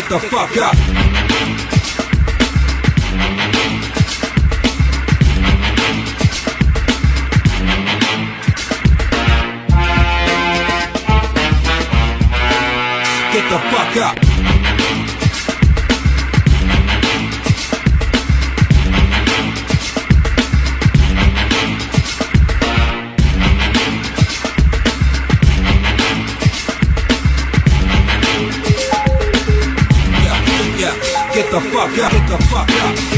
get the fuck up. Get the fuck up. Up, get the fuck up.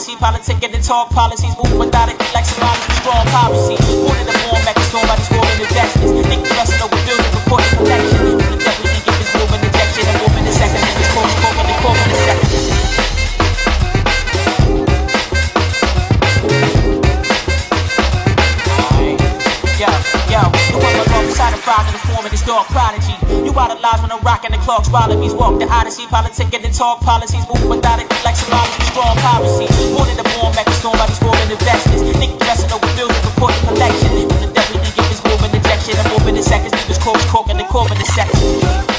The odyssey, politic and the talk policies, move without it like somebody with strong policy. Wanted to form back the storm by. Think the of the collection. The devil he give movement moving the the in the the the in the form of this dark prodigy. You idolize when I'm rocking the clocks, wallabies walk the odyssey, politic and the talk policies, move it the core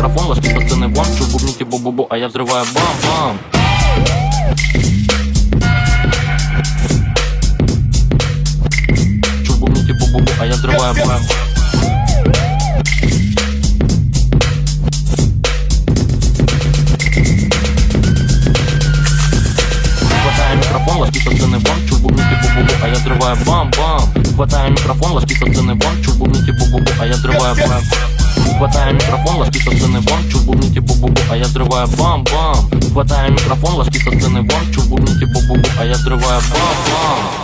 микрофон, ложки пацаны вам Чу бубните бу-бу-бу, а я взрываю бам-бам. Чу бубните бу-бу-бу, а я взрываю бам-бам. Хватаю мікрофон, ложки со сцены вон, чу бубните бу-бу-бу, а я взрываю бам-бам. Хватаю микрофон, ложки со сцены вон, чу бубните бу-бу-бу, а я взрываю бам-бам.